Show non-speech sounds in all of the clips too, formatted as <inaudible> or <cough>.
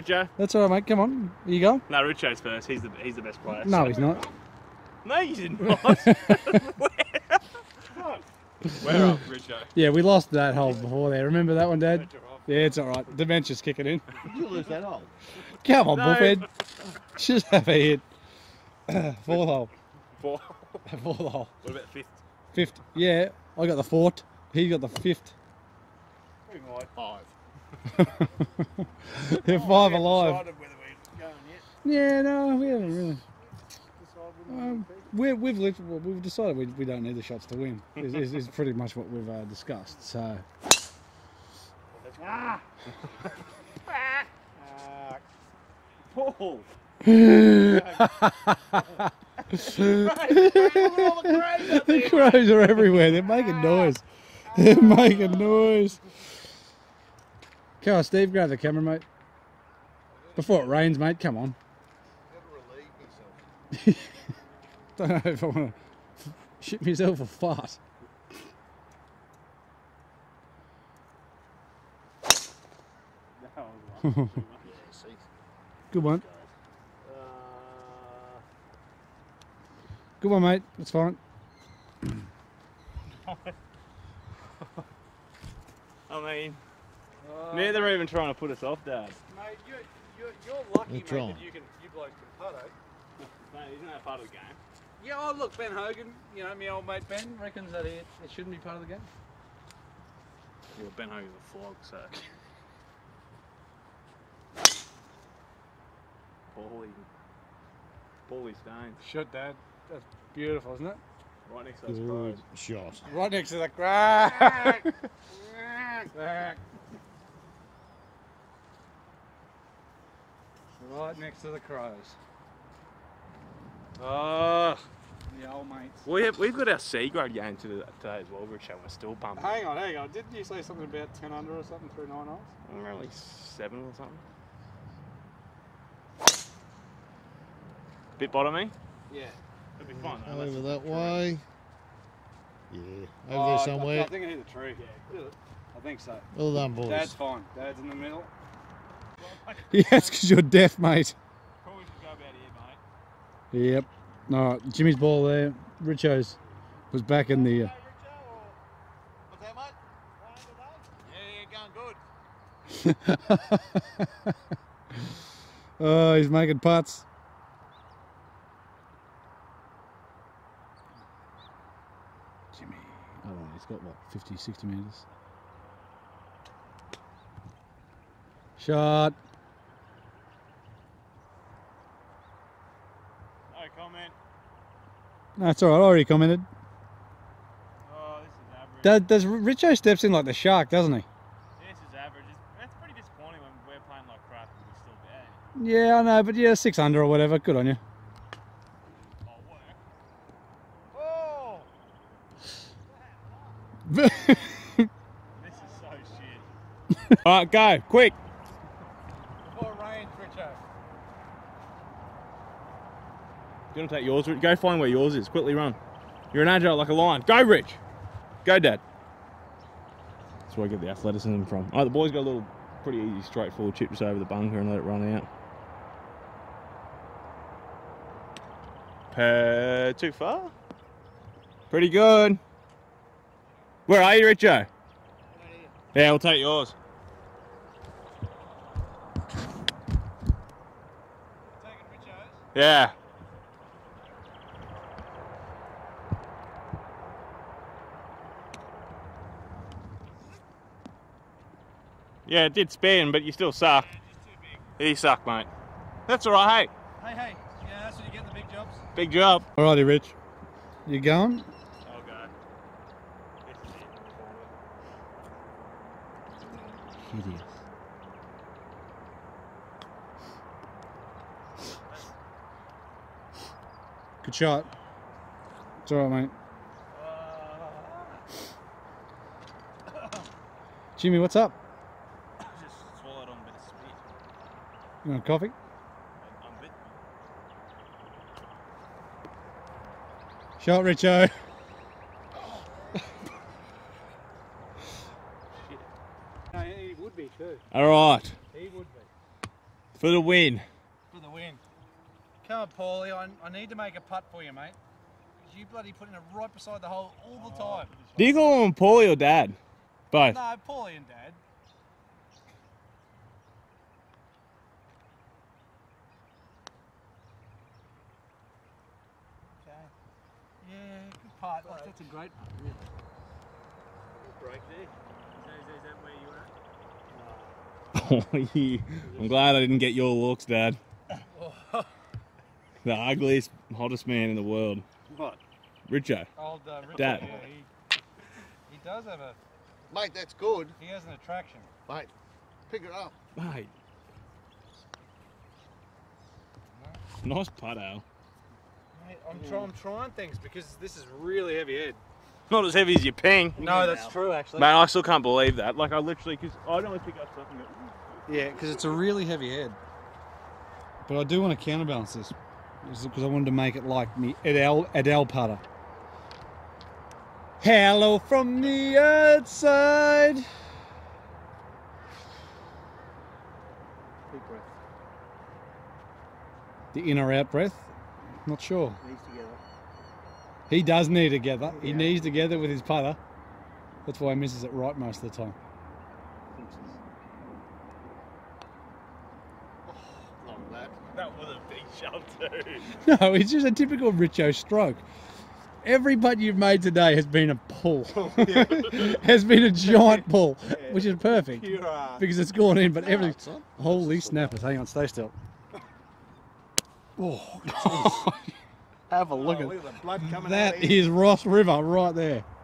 Richo. That's all right, mate. Come on. You go. No, Richo's first. He's the he's the best player. No, he's not. No, you <laughs> did not. Where up, Richo? Yeah, we lost that hole before there. Remember that one, Dad? Yeah, it's all right. Dementia's kicking in. You lose that hole. Come on, No. Bullhead. Just have a hit. <coughs> Fourth hole. Four. <laughs> Fourth hole. What about fifth? Fifth. Yeah, I got the fourth. He got the fifth. Five. They're five alive. Yeah, no, we haven't really. Um, we we've lived, well, we've decided we, we don't need the shots to win. Is, is, is pretty much what we've uh, discussed. So Ah. <laughs> Paul. <laughs> the crows are everywhere. They're making noise. They're making noise. Come on, Steve, grab the camera, mate. Before it rains, mate. Come on. <laughs> Don't know if I want to shit myself or fart. <laughs> Good one. Good one, mate. That's fine. <laughs> I mean, neither are even trying to put us off, Dad. Mate, you're, you're, you're lucky, We're trying. you can you blokes can putt, eh? Mate, isn't that part of the game? Yeah, oh look, Ben Hogan, you know, my old mate Ben reckons that it, it shouldn't be part of the game. Well, Ben Hogan's a flog, so. Paulie. Paulie Staines. Shut, Dad. That's beautiful, isn't it? Right next to those pros. Good shot. Right next to the crack. <laughs> right next to the crows. Oh, The old mates. we have, we've got our C grade game today as well, Rich, and we're still pumping. Hang on, hang on. Didn't you say something about 10 under or something through nine holes? We're only seven or something. Bit bottomy? Yeah. It'll be fine though. Over that way. Yeah. Over Oh, there somewhere. I, think I hit the tree. Yeah. I think so. Well done, boys. Dad's fine. Dad's in the middle. <laughs> yes, because you're deaf, mate. Probably should go about here, mate. Yep. All right, Jimmy's ball there. Richo's was back in the. Uh, What's that, mate? Yeah, yeah, going good. <laughs> oh, he's making putts. Jimmy. Oh, he's got what, 50, 60 metres? Shot. No comment. That's all right. I already commented. Oh, this is average. Does, does Richo steps in like the shark, doesn't he? This is average. That's pretty disappointing when we're playing like crap and we're still bad. Yeah, I know, but yeah, six under or whatever. Good on you. Oh, work. Oh! <laughs> This is so shit. All right, go quick. Before it rains, Richo. Do you want to take yours? Go find where yours is. Quickly run. You're an agile like a lion. Go, Rich. Go, Dad. That's where I get the athleticism from. Oh, the boys got a little pretty easy, straightforward chip just over the bunker and let it run out. Uh, too far? Pretty good. Where are you, Richo? Yeah, we'll take yours. Yeah. Yeah, it did spin, but you still suck. You suck, mate. That's all right. Hey, Hey, hey. Yeah, that's what you get in the big jobs. big job. Alrighty, Rich. You going? I'll go. Hideous. Good shot. It's alright, mate. Jimmy, what's up? Just swallowed on a bit of spit. You want a coffee? I'm a bit. Shot, Richo. <laughs> no, he would be too. All right. He would be. For the win. for the win. Come on, Paulie. I, I need to make a putt for you, mate. you bloody putting it right beside the hole all the oh, time. Do you call him Paulie or Dad? Both. No, Paulie and Dad. Okay. Yeah, good putt. That's a great putt. Yeah. Break there. Is that, is that where you at? <laughs> I'm glad I didn't get your looks, Dad. <laughs> The ugliest, hottest man in the world. What? Richo. Old uh, Richard, Dad. yeah, he, he does have a, Mate, that's good. he has an attraction. Mate, pick it up. Mate. Nice putt, Al. Mate, I'm, try, I'm trying things because this is really heavy head. Not as heavy as your ping. No, that's true actually. Man, I still can't believe that. Like, I literally, because I don't pick up stuff and go, Yeah, because it's a really heavy head. But I do want to counterbalance this because I wanted to make it like me Adele Adele putter. Hello from the outside. Deep breath. The in or out breath? Not sure. Knees together. He does knee together. He knees together with his putter. That's why he misses it right most of the time. Long oh, that. that was a big shot, too. <laughs> No, it's just a typical Richo stroke. Every putt you've made today has been a pull. <laughs> <laughs> has been a giant pull, which is perfect Pure ass. because it's gone in. But No, every holy snappers! Hang on, stay still. Oh, have a look oh, at look at the blood coming that. out of Ross River right there? <laughs>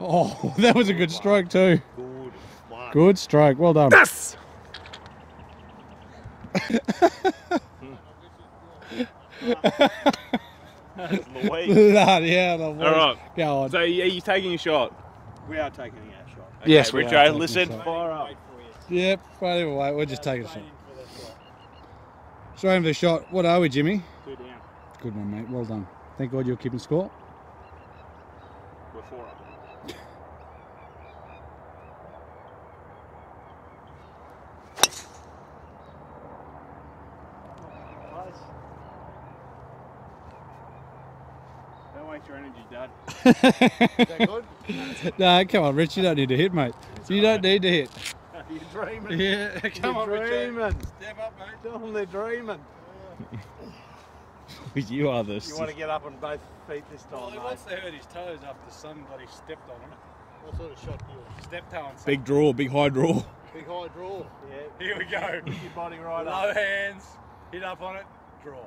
Oh, that was a good stroke too. Good. Good stroke. Well done. Yes! Louise. Bloody hell, the <laughs> boys. All right. Go on. So, are you taking a shot? We are taking our shot. Okay, Yes, we are Richo, taking a listen. shot. Fire up. Wait for you. Yep, whatever way, we'll just take a shot. Waiting for the shot. Straight in for the shot. What are we, Jimmy? Two down. Good one, mate. Well done. Thank God you're keeping score. We're four up. Don't waste your energy, Dad. <laughs> Is that good? no, come on, Rich. You don't need to hit, mate. You don't need to hit. You're dreaming. Yeah, <laughs> come on, You're Richard. dreaming. Step up, mate. Tell them they're dreaming. <laughs> you are the. You want to get up on both feet this time, Well, he mate. wants to hurt his toes after somebody stepped on him. What sort of shot do you want? Step toe on Big draw, big high draw. Big high draw. Yeah. Here we go. Get your body right Low up. hands. Hit up on it. Draw.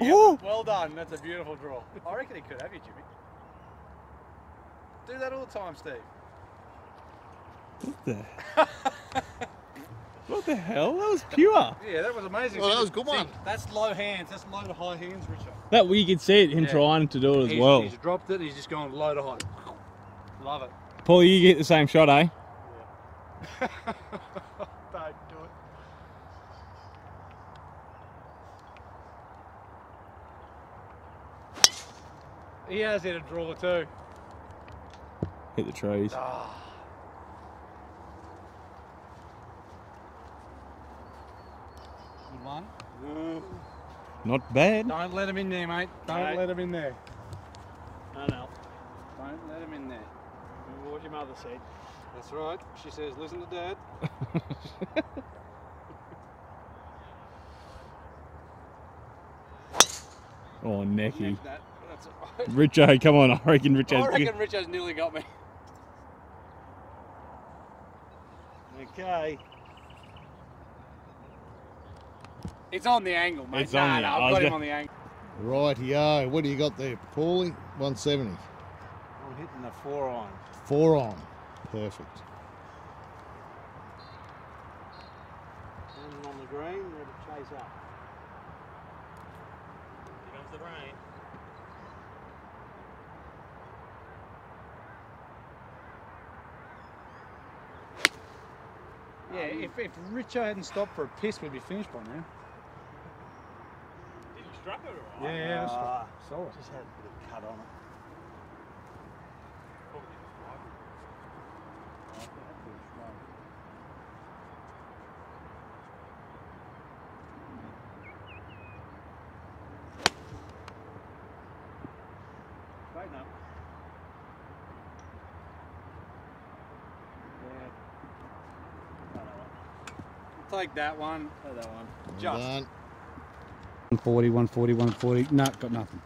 Oh. Well done. That's a beautiful draw. I reckon he could have you, Jimmy. Do that all the time, Steve. What the? what the hell? That was pure. Yeah, that was amazing. Oh, that was a good See, one. That's low hands. That's low to high hands, Richard. That we could see it, him Yeah. trying to do it as he's, well. He's dropped it. He's just gone low to high. Love it. Paul, you get the same shot, eh? Yeah. <laughs> Don't do it. He has hit a draw too. Hit the trees. Good one. Not bad. Don't let him in there, mate. Don't Right. let him in there. No, no. Don't let him in there. Remember what your mother said. That's right. She says, listen to dad. <laughs> Oh, necky. That, that's. Richo, come on. I reckon I Richo's reckon Richo's nearly got me. Okay. It's on the angle, mate. It's nah, on the- nah, I I've got him on the angle. Rightio. What do you got there, Paulie? 170. I'm hitting the four iron. Four on. Perfect. Landing on the green, ready to chase up. Here comes the rain. Yeah, if, if Richo hadn't stopped for a piss, we'd be finished by now it. Yeah, yeah, that's uh, right. Ah, just had a bit of cut on it. Up. Yeah. Take that one. Or that one. Just done. 140, 140, 140. No, got nothing.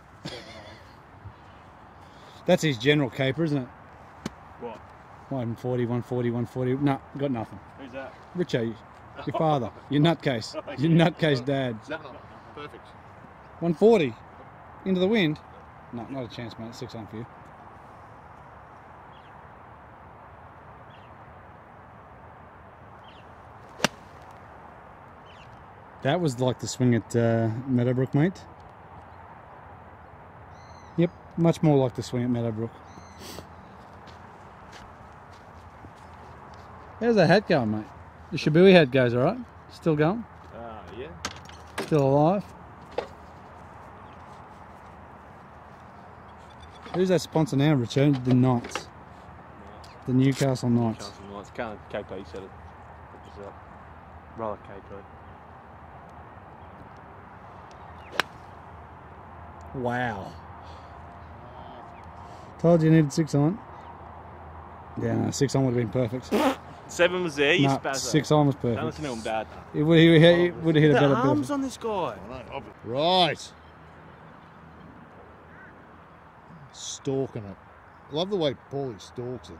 That's his general caper, isn't it? What? 140, 140, 140. No, got nothing. Who's that? Richo, <laughs> your father, your nutcase, <laughs> your nutcase dad. Perfect. 140 into the wind. No, not a chance, mate. Six on for you. That was like the swing at uh, Meadowbrook, mate. Yep, much more like the swing at Meadowbrook. How's that hat going, mate? The Shibui hat goes all right. Still going? Ah, yeah. Still alive? Who's that sponsor now, Richard? The Knights. The Newcastle Knights. Newcastle Knights. Can't KP said it. Put yourself. Brother KP. Wow. Told you you needed six on. Yeah, no, six on would have been perfect. Seven was there, you No, spazzo. six on was perfect. Don't perfect. listen to him, Dad. It would, he, he would have hit a The better arms bill. on this guy. I know, obvi- Right. Stalking it. Love the way Paulie stalks it.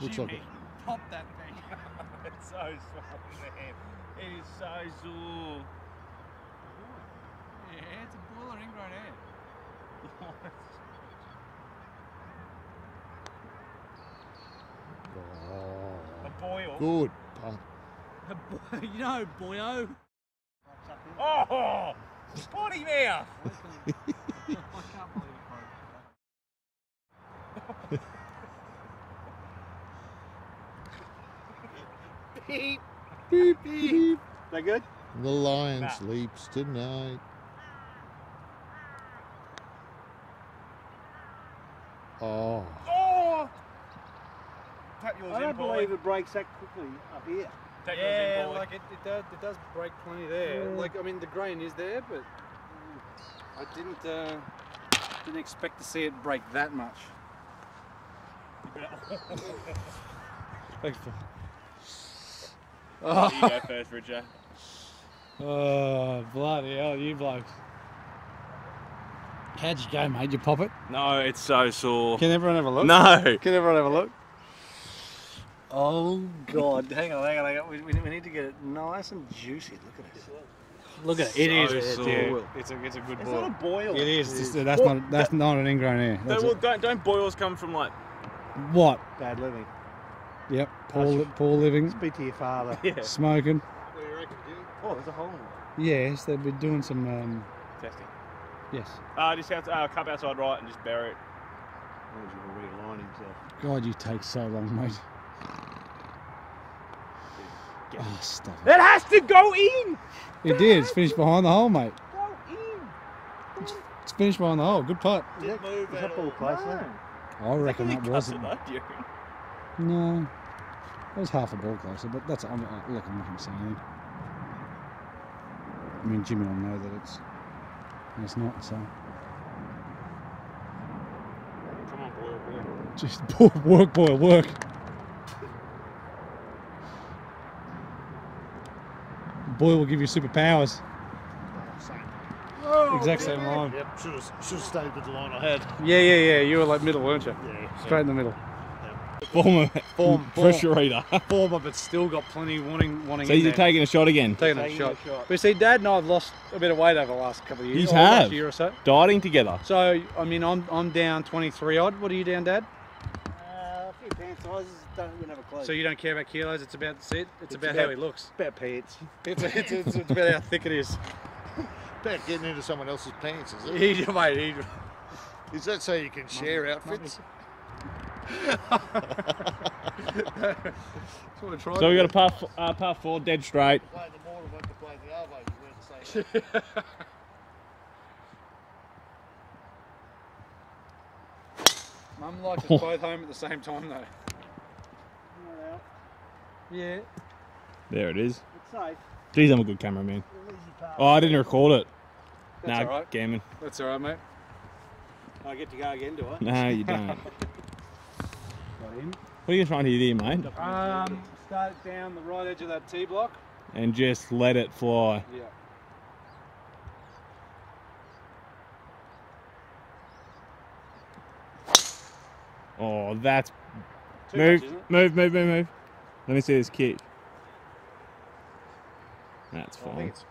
Looks like Jimmy, pop that thing. <laughs> it's so soft, man. It is so sore. Yeah, it's a boiler ingrown hair. oh, A boil. good punt. <laughs> you know, boyo. Oh! Potty mouth! <laughs> I can't believe it, Beep. Beep, beep. That good? The lion Nah. leaps tonight. Oh, Oh! Tap yours I don't Paulie. believe it breaks that quickly up here. Tap yours Yeah, in, like it, it does. It does break plenty there. Yeah. Like I mean, the grain is there, but I didn't uh, didn't expect to see it break that much. <laughs> Thanks, Oh, you go first, Richard. <laughs> Oh bloody hell, you blokes! How'd you go, mate? You pop it? No, it's so sore. Can everyone have a look? No! Can everyone have a look? Oh God! hang on, hang on, hang on. We, we, we need to get it nice and juicy. Look at this. Look at it. It So. It's, sore. yeah. It's a it's a good It's not a boil. It is. It's- that's not that's not an ingrown hair. No, That's well, don't, don't boils come from like. What? Bad living. Yep. Poor poor living, Speak to your father. <laughs> Yeah. smoking. what do you reckon, Jimmy? Oh, there's a hole in it. Yes, they've been doing some. Um, Testing. Yes. Uh, just out, uh, cup outside right and just bury it. He's gonna realign himself. God, you take so long, mate. Oh, stuff it. It has to go in! It did. It's finished behind the hole, mate. Go in! It's finished behind the hole. Good putt. Didn't move Is at that ball all. closer? I reckon That that wasn't. It, though, do you? No. That was half a ball closer, but that's. I'm, uh, look, I'm not going to say anything. I mean, Jimmy will know that it's. It's not, so. Come on, boil, boil. Just <laughs> boy, work, boy, work. Boy will give you superpowers. Same. exact same line. Yep, should have should have stayed with the line I had. Yeah, yeah, yeah. You were like middle, weren't you? Yeah, Straight in the middle. Former Form- pressure eater. Former, but still got plenty wanting, wanting. so in you're taking a shot again. taking a shot. a shot. But you see, Dad and I have lost a bit of weight over the last couple of years. Yous or last have. year or so. Dieting together. So I mean, I'm I'm down 23 odd. What are you down, Dad? Uh, a few pant sizes. Don't even have a clue. So you don't care about kilos. It's about sit. It's, It's about, about- how he looks. about pants. <laughs> It's, it's, it's, it's about how thick it is. <laughs> About getting into someone else's pants, is it? He, mate, he, Is that so you can share outfits? So, So we got a par, f- uh, par four, dead straight. Play the mortar went to play the elbow, you weren't saying that. <laughs> Mum likes us <laughs> both home at the same time, though. Yeah. There it is. it's safe. Geez, I'm a good cameraman. Easy. Oh, I didn't record it. That's nah, all right. gammon. That's all right, mate. I get to go again, do I? No, you don't. <laughs> What are you trying to do, mate? Um, start it down the right edge of that T block. and just let it fly. Yeah. Oh, that's Too move, much, move, move, move, move. Let me see this kick. That's fine. think it's.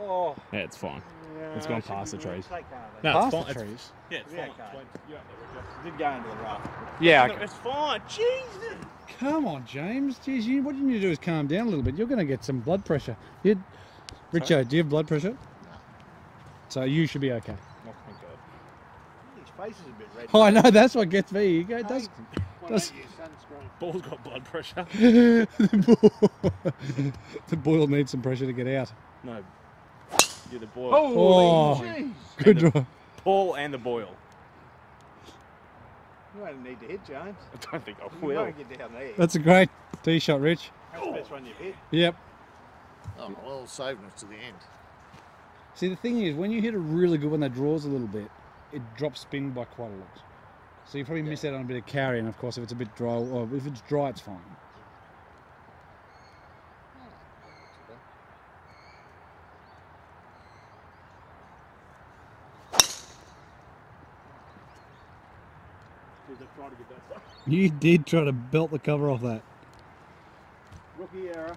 Oh. Yeah, it's fine. Yeah, It's gone past the trees. Take that. No, Past it's the fine. It's, trees. yeah, it's Yeah, fine. okay. It's fine. You up there, Richard. Did go into the rough. Yeah. No, it's fine. Jesus. Come on, James. Jeez, you, what you need to do is calm down a little bit. You're going to get some blood pressure. You, Richo, do you have blood pressure? No. So you should be okay. Oh, thank God. His face is a bit red. Oh, I know. That's what gets me. You go, it does. Does- don't you use sunscreen? Ball's got blood pressure. <laughs> the boil <laughs> needs some pressure to get out. No. You're the boil. Oh. jeez. Good And draw. Paul and the boil. You won't need to hit, James. I don't think I will. won't get down there. That's a great tee shot, Rich. That's the best one you've hit. Yep. Oh, well, saving it to the end. See, the thing is, when you hit a really good one that draws a little bit, it drops spin by quite a lot. So you probably miss out on a bit of carry, and of course, if it's a bit dry, or if it's dry, it's fine. You did try to belt the cover off that. Rookie error.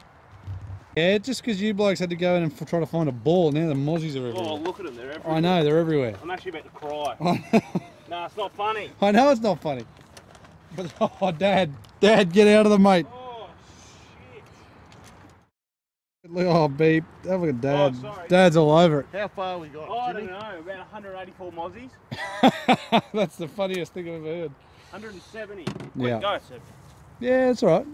Yeah, just because you blokes had to go in and try to find a ball, now the mozzies are everywhere. Oh, look at them. They're everywhere. I know, they're everywhere. I'm actually about to cry. <laughs> no, it's not funny. I know it's not funny. But, <laughs> oh, Dad, Dad, get out of the mate. Oh, shit. Look, oh, beep. Have a look at oh, Dad. Oh. Dad's all over it. How far we got, Oh, I don't know. About 184 mozzies. <laughs> That's the funniest thing I've ever heard. 170. Yeah. Quick, go. Yeah, it's all right.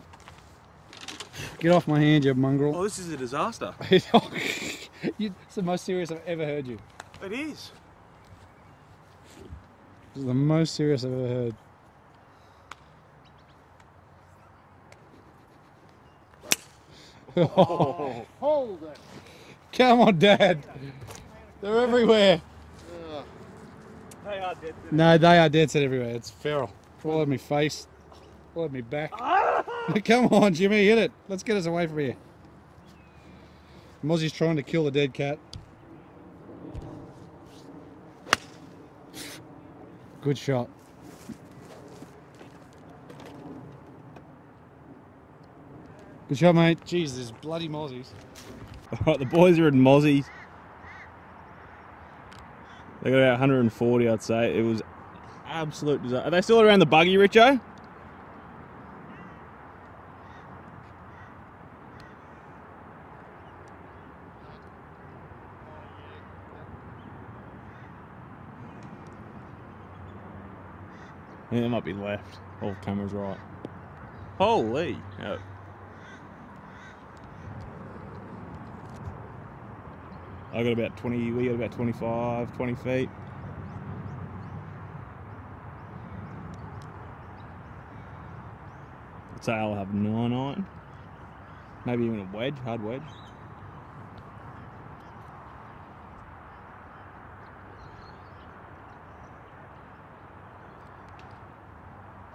Get off my hand, you mongrel. Oh, this is a disaster. <laughs> It's the most serious I've ever heard you. It is. This is the most serious I've ever heard. Oh. <laughs> Hold it. Come on, Dad. They're everywhere. They are dead. No, they are dead set everywhere. It's feral. All me face. All me back. Ah! <laughs> Come on, Jimmy, hit it. Let's get us away from here. Mozzie's trying to kill the dead cat. Good shot. Good shot, mate. Jeez, there's bloody mozzies. Alright, the boys are in mozzies. They got about 140, I'd say. It was absolute disaster. Are they still around the buggy, Richo? Yeah, it might be left. Oh, camera's right. Holy! Oh. I got about 20, we got about 25, 20 feet. I'd say I'll have 9 iron. Maybe even a wedge, hard wedge.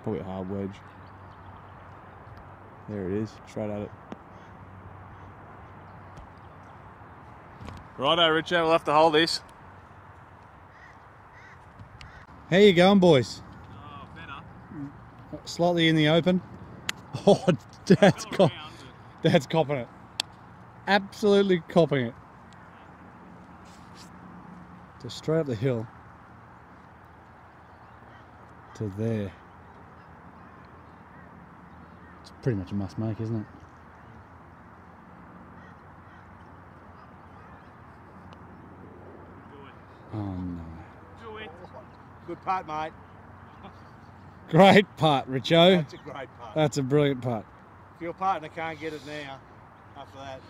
Probably a hard wedge. There it is, straight at it. Righto, Richard, we'll have to hold this. How you going, boys? Oh, better. Slightly in the open. Oh, <laughs> Dad's, cop- Dad's copping it. Absolutely copping it. Just straight up the hill. To there. It's pretty much a must make, isn't it? Oh no. Do it. Good putt, mate. Great putt, Richo. That's a great putt. That's a brilliant putt. If your partner can't get it now, after that.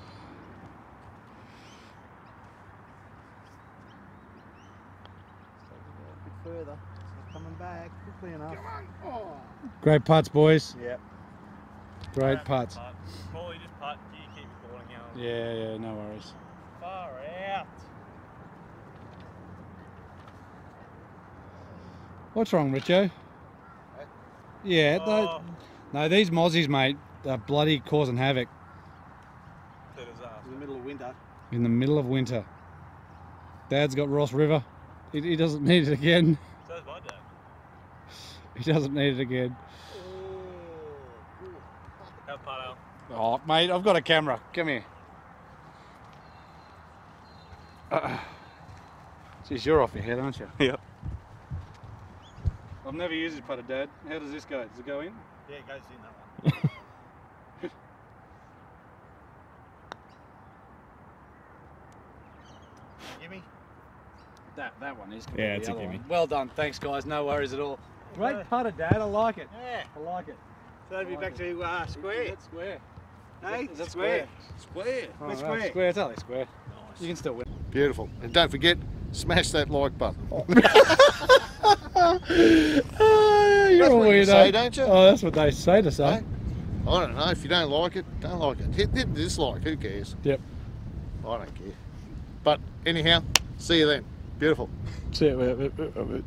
A bit further. It's coming back quickly enough. Great putts, boys. Yep. Great putts. Paulie, just putt. Do You keep recording out. Yeah, yeah, no worries. Far out. What's wrong, Richo? Yeah, no, Oh, no, these mozzies, mate, are bloody causing havoc. it's a disaster. winter. In the middle of winter. Dad's got Ross River. He, he doesn't need it again. So's my dad. He doesn't need it again. Have part Al. Oh, mate, I've got a camera. Come here. Uh, geez, you're off your head, aren't you? <laughs> Yep. I've never used this putter, Dad. How does this go? Does it go in? Yeah, it goes in that one. <laughs> Gimme. That that one is. Yeah, it's a gimme. one. Well done, thanks guys. No worries at all. Great putter, Dad. I like it. Yeah. I like it. So that'll be back to uh, square. That's square. Hey, Is that square. Square. Oh, It's square. Square. It's only square. You can still win. Beautiful. And don't forget, smash that like button. <laughs> <laughs> Oh, That's you're a what you weirdo. say, don't you? Oh, that's what they say to say. I don't know. If you don't like it, don't like it. Hit, hit dislike. Who cares? Yep. I don't care. But anyhow, see you then. Beautiful. See it.